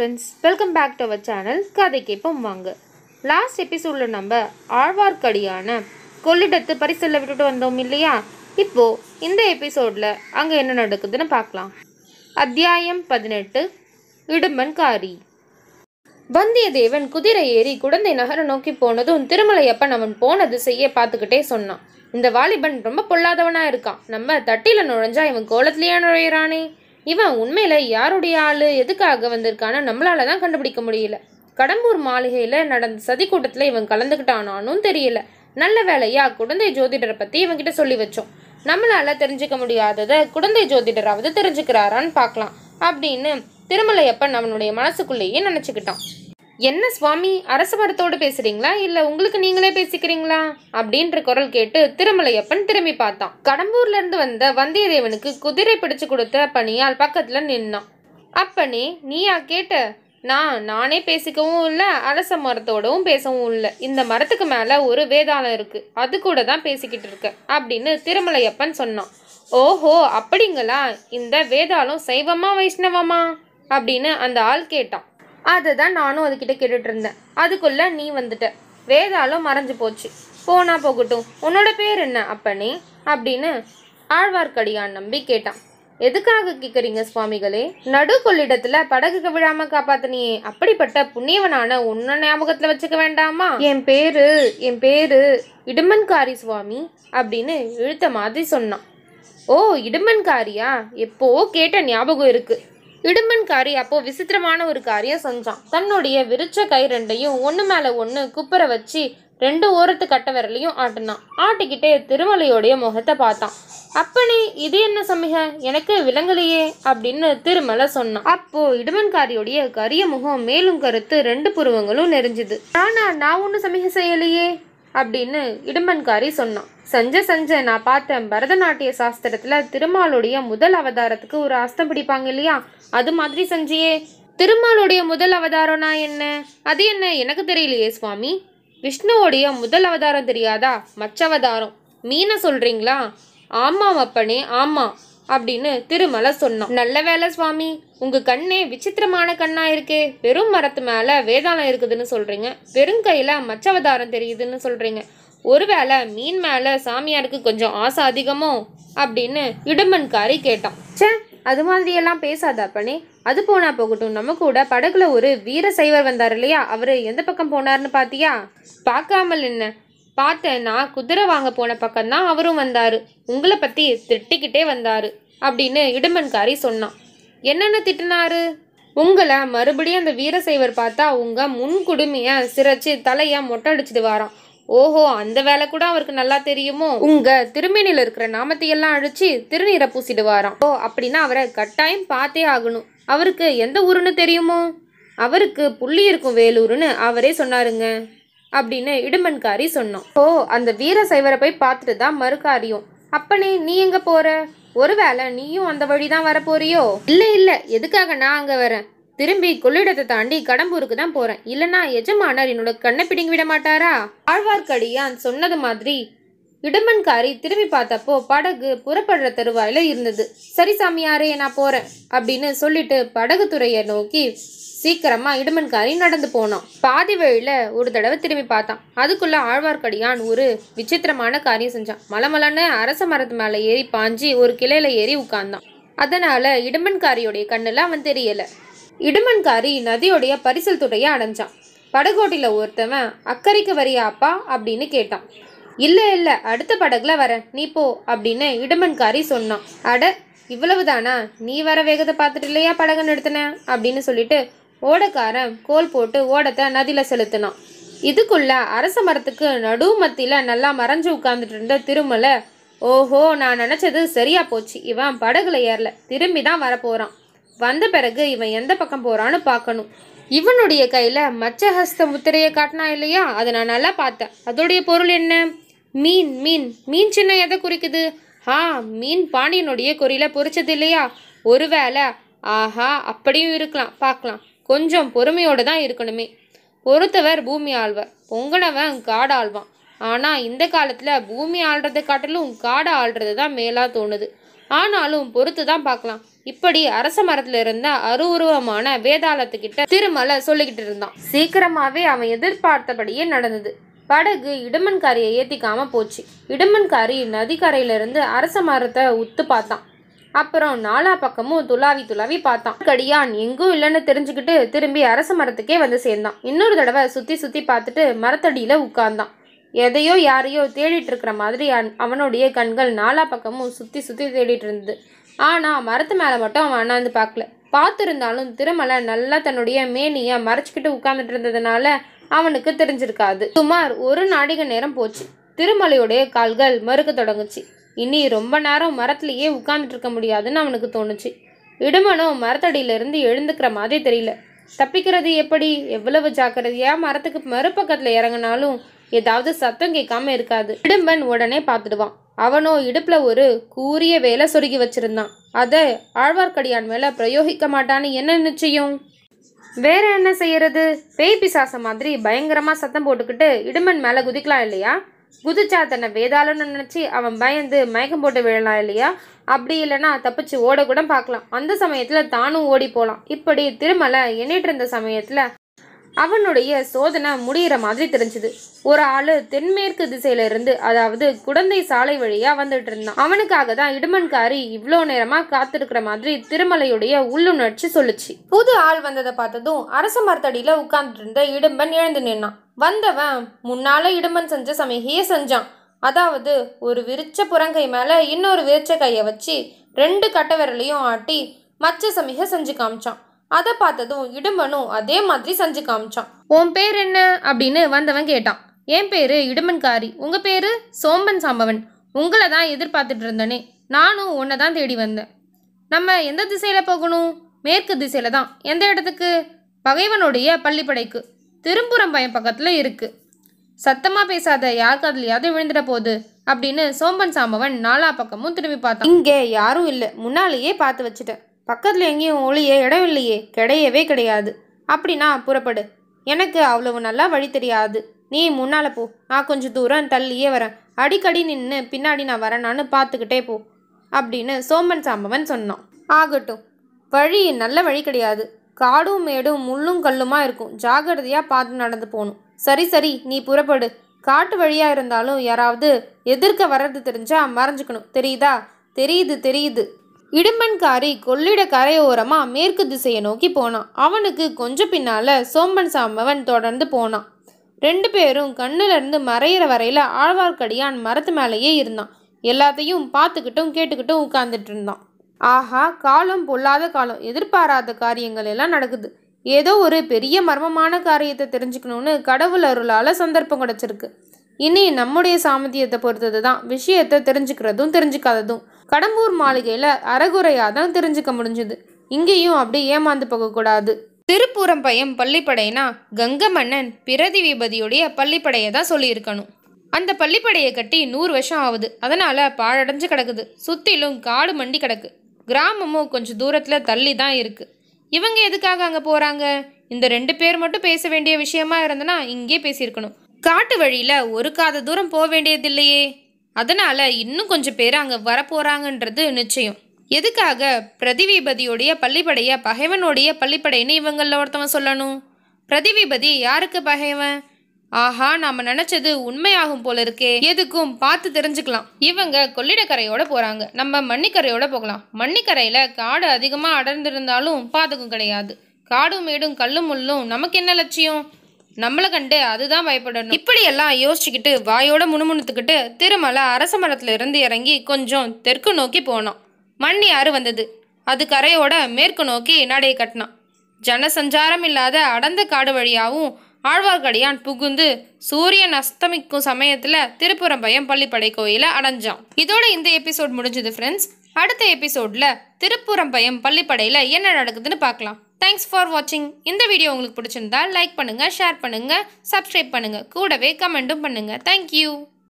Friends welcome back to our channel கதை கேட்போம் வாங்க. லாஸ்ட் எபிசோடில் நம்ம ஆழ்வார்க்கடியான கொள்ளிடத்து பரிசல்ல விட்டுட்டு வந்தோம் இல்லையா? இப்போது இந்த எபிசோடில் அங்கே என்ன நடக்குதுன்னு பார்க்கலாம். அத்தியாயம் பதினெட்டு. இடும்பன்காரி வந்தியத்தேவன் குதிரை ஏறி குடந்தை நகரை நோக்கி போனதும் திருமலையப்பன் அவன் போன திசையே பார்த்துக்கிட்டே சொன்னான். இந்த வாலிபன் ரொம்ப பொல்லாதவனாக இருக்கான். நம்ம தட்டியில் நுழைஞ்சா இவன் கோலத்திலேயே நுழையிறானே. இவன் உண்மையில் யாருடைய ஆள்? எதுக்காக வந்திருக்கான்னு நம்மளால தான் கண்டுபிடிக்க முடியல. கடம்பூர் மாளிகையில் நடந்த சதி கூட்டத்தில் இவன் கலந்துக்கிட்டானானும் தெரியல. நல்ல வேலையா குடந்தை ஜோதிடரை பற்றி இவன்கிட்ட சொல்லி வச்சோம். நம்மளால தெரிஞ்சுக்க முடியாததை குடந்தை ஜோதிடராவது தெரிஞ்சுக்கிறாரான்னு பார்க்கலாம் அப்படின்னு திருமலையப்பன் அவனுடைய மனசுக்குள்ளேயே நினச்சிக்கிட்டான். என்ன சுவாமி அரச மரத்தோடு பேசுறீங்களா? இல்ல உங்களுக்கு நீங்களே பேசிக்கிறீங்களா? அப்படின்ற குரல் கேட்டு திருமலையப்பன் திரும்பி பார்த்தான். கடம்பூர்ல இருந்து வந்த வந்தியத்தேவனுக்கு குதிரை பிடிச்சு கொடுத்த பணியால் பக்கத்துல நின்னான். அப்பனே நீயா கேட்ட நான் நானே பேசிக்கவும் இல்லை அரச மரத்தோடவும் பேசவும் இல்லை. இந்த மரத்துக்கு மேலே ஒரு வேதாளம் இருக்குது அது கூட தான் பேசிக்கிட்டு இருக்க அப்படின்னு திருமலையப்பன் சொன்னான். ஓஹோ அப்படிங்களா? இந்த வேதாளம் சைவமா வைஷ்ணவமா? அப்படின்னு அந்த ஆள் கேட்டான். அதை தான் நானும் அதுக்கிட்ட கேட்டுட்டு இருந்தேன் அதுக்குள்ள நீ வந்துட்ட. வேதாளம் மறைஞ்சு போச்சு. போனா போகட்டும். உன்னோட பேர் என்ன அப்பனே? அப்படின்னு ஆழ்வார்க்கடியான் நம்பி கேட்டான். எதுக்காக கேட்குறீங்க சுவாமிகளே? நடு படகுக்கு விழாம காப்பாத்தினியே. அப்படிப்பட்ட புண்ணியவனான உன்ன ஞாபகத்துல வச்சுக்க வேண்டாமா? என் பேரு என் பேரு இடுமன்காரி சுவாமி அப்படின்னு இழுத்த மாதிரி சொன்னான். ஓ இடுமன்காரியா? எப்போ கேட்ட ஞாபகம் இருக்கு. இடுமன்காரி அப்போ விசித்திரமான ஒரு காரியம் செஞ்சான். தன்னுடைய விரிச்ச கை ரெண்டையும் ஒன்று மேலே ஒன்று குப்புற வச்சு ரெண்டு ஓரத்து கட்ட விரலையும் ஆட்டினான். ஆட்டிக்கிட்டே திருமலையோடைய முகத்தை பார்த்தான். அப்பனே இது என்ன சமிக? எனக்கு விளங்கலையே அப்படின்னு திருமலை சொன்னான். அப்போ இடுமன்காரியோடைய கரிய முகம் மேலும் கருத்து ரெண்டு புருவங்களும் நெறிஞ்சுது ஆனா நான் ஒன்றும் சமிக செய்யலையே? அப்படின்னு இடும்பன்காரி சொன்னான். செஞ்ச செஞ்ச நான் பார்த்தேன். பரதநாட்டிய சாஸ்திரத்துல திருமாலுடைய முதல் அவதாரத்துக்கு ஒரு அஸ்தம் பிடிப்பாங்க இல்லையா? அது மாதிரி செஞ்சியே திருமாலுடைய முதல் அவதாரம்னா என்ன? அது என்ன? எனக்கு தெரியலையே சுவாமி. விஷ்ணுவோடைய முதல் அவதாரம் தெரியாதா? மச்சவதாரம் மீனை சொல்றீங்களா? ஆமாம் அப்பனே ஆமாம். அப்படின்னு திருமலை சொன்னான். நல்ல வேலை சுவாமி உங்க கண்ணே விசித்திரமான கண்ணா இருக்கே. பெரும் மரத்து மேல வேதாளம் இருக்குதுன்னு சொல்றீங்க. பெருங்கையில மச்சவதாரம் தெரியுதுன்னு சொல்றீங்க. ஒருவேளை மீன் மேல சாமியாருக்கு கொஞ்சம் ஆசை அதிகமோ? அப்படின்னு இடுமன்காரி கேட்டான். ச்சே அது மாதிரி எல்லாம் பேசாத அப்பனே. அது போனா போகட்டும். நம்ம கூட படகுல ஒரு வீர சைவர் வந்தார் இல்லையா? அவரு எந்த பக்கம் போனார்னு பாத்தியா? பார்க்காமல் என்ன? பார்த்தேன். நான் குதிரை வாங்க போன பக்கம்தான் அவரும் வந்தாரு. உங்களை பத்தி திட்டிக்கிட்டே வந்தாரு. அப்படின்னு இடுமன்காரி சொன்னான். என்னென்ன திட்டினாரு? உங்களை மறுபடியும் அந்த வீரசைவர் பார்த்தா உங்கள் முன் குடுமைய சிரைச்சு தலைய மொட்டை அடிச்சிட்டு வாராம் ஓஹோ அந்த வேலை கூட அவருக்கு நல்லா தெரியுமோ? உங்க திருமேனில இருக்கிற நாமத்தையெல்லாம் அழிச்சு திருநீரை பூசிடுவாராம் ஓ அப்படின்னா அவரை கட்டாயம் பார்த்தே ஆகணும். அவருக்கு எந்த ஊருன்னு தெரியுமோ? அவருக்கு புள்ளி இருக்கும் வேலூர்னு அவரே சொன்னாருங்க அப்படின்னு இடுமன்காரி சொன்னோம் ஓ அந்த வீர சைவரை போய் பார்த்துட்டு தான் மறுகாரியம் அப்பனே நீ எங்க போற? ஒருவேளை நீயும் அந்த வழிதான் தான் போறியோ இல்ல இல்ல. எதுக்காக நான் அங்க வரேன்? திரும்பி கொள்ளிடத்தை தாண்டி கடம்பூருக்கு தான் போறேன். இல்லனா எஜமானர் என்னோட கண்ணை பிடிங்கி விட மாட்டாரா? ஆழ்வார்க்கடியான் சொன்னது மாதிரி இடுமன்காரி திரும்பி பார்த்தப்போ படகு புறப்படுற தருவாயில இருந்தது. சரி சாமியாரே நான் போறேன் அப்படின்னு சொல்லிட்டு படகு துறையை நோக்கி சீக்கிரமா இடுமன்காரி நடந்து போனான். பாதி வழியில ஒரு தடவை திரும்பி பார்த்தான். அதுக்குள்ள ஆழ்வார்க்கடியான் ஒரு விசித்திரமான காரியம் செஞ்சான். மலமலன்னு அரச மரத்து மேல ஏறி பாஞ்சி ஒரு கிளையில ஏறி உட்கார்ந்தான். அதனால இடுமன்காரியோடைய கண்ணுல அவன் தெரியல. இடுமன்காரி நதியுடைய பரிசல் துறைய அடைஞ்சான். படகோட்டில ஒருத்தவன் அக்கறைக்கு வரியாப்பா அப்படின்னு கேட்டான். இல்ல இல்ல அடுத்த படகுல வரேன். நீ போ அப்படின்னு இடுமன்காரி சொன்னான். அட இவ்வளவுதானா? நீ வர வேகத்தை பார்த்துட்டு இல்லையா படகு நிறுத்தின? அப்படின்னு சொல்லிட்டு ஓடக்காரன் கோல் போட்டு ஓடத்தை நதியில் செலுத்தினான். இதுக்குள்ள அரச மரத்துக்கு நடு மத்தியில் நல்லா மறைஞ்சு உட்கார்ந்துட்டு இருந்த திருமலை ஓஹோ நான் நினச்சது சரியா போச்சு. இவன் படகுல ஏறல. திரும்பி தான் வரப்போகிறான் வந்த பிறகு இவன் எந்த பக்கம் போகிறான்னு பார்க்கணும். இவனுடைய கையில் மச்சஹஸ்த முத்திரையை காட்டினா இல்லையா? அதை நான் நல்லா பார்த்தேன். அதோடைய பொருள் என்ன? மீன் மீன். மீன் சின்ன எதை குறிக்குது? ஆ மீன் பாண்டியனுடைய குறியில் பொறிச்சது இல்லையா? ஒருவேளை ஆஹா அப்படியும் இருக்கலாம். பார்க்கலாம். கொஞ்சம் பொறுமையோடு தான் இருக்கணுமே. பொறுத்தவர் பூமி ஆழ்வர் பொங்கனவன் காடு ஆழ்வான் ஆனால் இந்த காலத்தில் பூமி ஆள்றதை காட்டிலும் காடை ஆள்றது தான் மேலாக தோணுது. ஆனாலும் பொறுத்து தான் பார்க்கலாம். இப்படி அரச மரத்துல இருந்த அருவுருவமான வேதாளத்துக்கிட்ட திருமலை சொல்லிக்கிட்டு இருந்தான். சீக்கிரமாவே அவன் எதிர்பார்த்தபடியே நடந்தது. படகு இடுமன்காரியை ஏத்திக்காம போச்சு. இடுமன்காரி நதிக்கரையிலிருந்து அரச மரத்தை உத்து பார்த்தான். அப்புறம் நாலா பக்கமும் துளாவி துளாவி பார்த்தான். கடியான் எங்கும் இல்லைன்னு தெரிஞ்சுக்கிட்டு திரும்பி அரச மரத்துக்கே வந்து சேர்ந்தான். இன்னொரு தடவை சுத்தி சுத்தி பார்த்துட்டு மரத்தடியில உட்கார்ந்தான். எதையோ யாரையோ தேடிட்டு இருக்கிற மாதிரி அவனுடைய கண்கள் நாலா பக்கமும் சுத்தி சுத்தி தேடிட்டு இருந்தது. ஆனா மரத்து மேல மட்டும் அவன் அண்ணாந்து பார்க்கல. பார்த்துருந்தாலும் திருமலை நல்லா தன்னுடைய மேனிய மறைச்சிக்கிட்டு உட்கார்ந்துட்டு இருந்ததுனால அவனுக்கு தெரிஞ்சிருக்காது. சுமார் ஒரு நாடிக நேரம் போச்சு. திருமலையுடைய கால்கள் மறுக்க தொடங்குச்சு. இனி ரொம்ப நேரம் மரத்துலேயே உட்கார்ந்துட்டு இருக்க முடியாதுன்னு அவனுக்கு தோணுச்சு. இடுமனும் மரத்தடியிலிருந்து எழுந்துக்கிற மாதிரி தெரியல. தப்பிக்கிறது எப்படி? எவ்வளவு ஜாக்கிரதையா மரத்துக்கு மறுபக்கத்துல இறங்கினாலும் ஏதாவது சத்தம் கேட்காம இருக்காது. இடும்பன் உடனே பார்த்துடுவான். அவனோ இடுப்புல ஒரு கூரிய வேலை சொருகி வச்சிருந்தான். அதை ஆழ்வார்க்கடியான் மேல பிரயோகிக்க மாட்டான்னு என்ன நிச்சயம்? வேற என்ன செய்யறது? பேய் பிசாச மாதிரி பயங்கரமா சத்தம் போட்டுக்கிட்டு இடுமன் மேல குதிக்கலாம் இல்லையா? குதிச்சா தன்னை வேதாளன்னு நினச்சி அவன் பயந்து மயக்கம் போட்டு விழலாம் இல்லையா? அப்படி இல்லைன்னா தப்பிச்சு ஓடக்கூட பார்க்கலாம். அந்த சமயத்தில் தானும் ஓடி போகலாம் இப்படி திருமலை எண்ணிட்டு இருந்த சமயத்தில் அவனுடைய சோதனை முடியிற மாதிரி தெரிஞ்சுது. ஒரு ஆளு தென்மேற்கு திசையில இருந்து அதாவது குடந்தை சாலை வழியா வந்துட்டு இருந்தான். அவனுக்காக தான் இடுமன்காரி இவ்வளோ நேரமா காத்திருக்கிற மாதிரி திருமலையுடைய உள்ளுணர்ச்சி சொல்லுச்சு. புது ஆள் வந்ததை பார்த்ததும் அரச மரத்தடியில உட்கார்ந்துட்டு இருந்த இடும்பன் எழுந்து நின்னான். வந்தவன் முன்னால இடும்பன் செஞ்ச சமிகையே செஞ்சான். அதாவது ஒரு விரிச்ச புறங்கை மேல இன்னொரு விரிச்ச கையை வச்சு ரெண்டு கட்டை விரலையும் ஆட்டி மச்ச சமிகை செஞ்சு காமிச்சான். அதை பார்த்ததும் இடும்பனும் அதே மாதிரி செஞ்சு காமிச்சான். உன் பேர் என்ன? அப்படின்னு வந்தவன் கேட்டான். என் பேரு இடுமன்காரி உங்க பேரு சோம்பன் சாம்பவன். உங்களை தான் எதிர்பார்த்துட்டு இருந்தனே. நானும் உன்னை தான் தேடி வந்தேன். நம்ம எந்த திசையில போகணும்? மேற்கு திசையில தான். எந்த இடத்துக்கு? பகைவனுடைய பள்ளிப்படைக்கு. திரும்புறம் பயம் பக்கத்துல இருக்கு. சத்தமா பேசாத யாருக்கு அதுலயாவது விழுந்துட போகுது அப்படின்னு சோம்பன் சாம்பவன் நாலா பக்கமும் திரும்பி பார்த்தான். இங்கே யாரும் இல்லை. முன்னாலேயே பார்த்து வச்சுட்டேன். பக்கத்தில் எங்கேயும் ஒளியே இடம் இல்லையே கிடையவே கிடையாது. அப்படின்னா புறப்படு. எனக்கு அவ்வளவு நல்லா வழி தெரியாது. நீ முன்னால் போ. நான் கொஞ்சம் தூரம் தள்ளியே வரேன். அடிக்கடி நின்று பின்னாடி நான் வரேனான்னு பார்த்துக்கிட்டே போ. அப்படின்னு சோம்பன் சாம்பவன் சொன்னான். ஆகட்டும். வழி நல்ல வழி கிடையாது. காடும் மேடும் முள்ளும் கல்லுமா இருக்கும். ஜாகிரதையாக பார்த்து நடந்து போகணும். சரி சரி நீ புறப்படு. காட்டு வழியாக இருந்தாலும் யாராவது எதிர்க்க வர்றது தெரிஞ்சால் மறைஞ்சுக்கணும். தெரியுதா? தெரியுது தெரியுது. இடும்பன்காரி கொள்ளிட கரையோரமாக மேற்கு திசையை நோக்கி போனான். அவனுக்கு கொஞ்சம் பின்னால சோம்பன் சாம்பவன் தொடர்ந்து போனான். ரெண்டு பேரும் கண்ணுலேருந்து மறையிற வரையில ஆழ்வார்க்கடியான் மரத்து மேலேயே இருந்தான். எல்லாத்தையும் பார்த்துக்கிட்டும் கேட்டுக்கிட்டும் உட்கார்ந்துட்டு இருந்தான். ஆஹா காலம் பொல்லாத காலம். எதிர்பாராத காரியங்கள் எல்லாம் நடக்குது. ஏதோ ஒரு பெரிய மர்மமான காரியத்தை தெரிஞ்சுக்கணும்னு கடவுள் அருளால் சந்தர்ப்பம் கிடச்சிருக்கு. இனி நம்முடைய சாமர்த்தியத்தை பொறுத்தது தான் விஷயத்தை தெரிஞ்சுக்கிறதும் தெரிஞ்சுக்காததும். கடம்பூர் மாளிகையில் அறகுறையாக தான் தெரிஞ்சுக்க முடிஞ்சுது. இங்கேயும் அப்படி ஏமாந்து போகக்கூடாது திருப்பூரம்பயம் பள்ளிப்படைனா கங்க மன்னன் பிரதி விபதியுடைய பள்ளிப்படையை தான் சொல்லியிருக்கணும். அந்த பள்ளிப்படையை கட்டி நூறு வருஷம் ஆகுது. அதனால் பாழடைஞ்சு கிடக்குது. சுற்றிலும் காடு மண்டி கிடக்கு. கிராமமும் கொஞ்சம் தூரத்தில் தள்ளி தான் இருக்குது இவங்க எதுக்காக அங்கே போகிறாங்க இந்த ரெண்டு பேர் மட்டும் பேச வேண்டிய விஷயமா இருந்தனா இங்கே பேசியிருக்கணும். காட்டு வழியில் ஒரு காத தூரம் போக வேண்டியதில்லையே. அதனால இன்னும் கொஞ்சம் பேர் அங்கே வரப்போறாங்கன்றது நிச்சயம். எதுக்காக பிரதிவிபதியோடைய பள்ளிப்படைய பகைவனுடைய பள்ளிப்படைன்னு இவங்களில் ஒருத்தவன் சொல்லணும்? பிரதிவிபதி யாருக்கு பகைவன்? ஆஹா நாம நினைச்சது உண்மையாகும் போல இருக்கே. எதுக்கும் பார்த்து தெரிஞ்சுக்கலாம். இவங்க கொள்ளிடக்கரையோட போறாங்க. நம்ம மண்ணிக்கரையோட போகலாம். மண்ணிக்கரையில காடு அதிகமா அடர்ந்திருந்தாலும் பாதகம் கிடையாது. காடும் மேடும் கல்லும் முள்ளும் நமக்கு என்ன லட்சியம்? நம்மளை கண்டு அதுதான் பயப்படணும். இப்படியெல்லாம் யோசிச்சுக்கிட்டு வாயோட முணுமுணுத்துக்கிட்டு திருமலை அரச மரத்துல இருந்து இறங்கி கொஞ்சம் தெற்கு நோக்கி போனான். மண்ணி ஆறு வந்தது. அது கரையோட மேற்கு நோக்கி நடையை கட்டினான். ஜனசஞ்சாரம் இல்லாத அடர்ந்த காடு வழியாகவும் ஆழ்வார்க்கடியான் புகுந்து சூரியன் அஸ்தமிக்கும் சமயத்துல திருப்புறம்பயம் பள்ளிப்படை கோயில அடைஞ்சான். இதோட இந்த எபிசோட் முடிஞ்சது ஃப்ரெண்ட்ஸ் அடுத்த எபிசோட்ல திருப்புறம்பயம் பள்ளிப்படையில என்ன நடக்குதுன்னு பார்க்கலாம். தேங்க்ஸ் ஃபார் வாட்சிங் இந்த வீடியோ உங்களுக்கு பிடிச்சிருந்தா லைக் பண்ணுங்கள் ஷேர் பண்ணுங்கள் சப்ஸ்கிரைப் பண்ணுங்கள் கூடவே கமெண்ட்டும் பண்ணுங்கள் தேங்க்யூ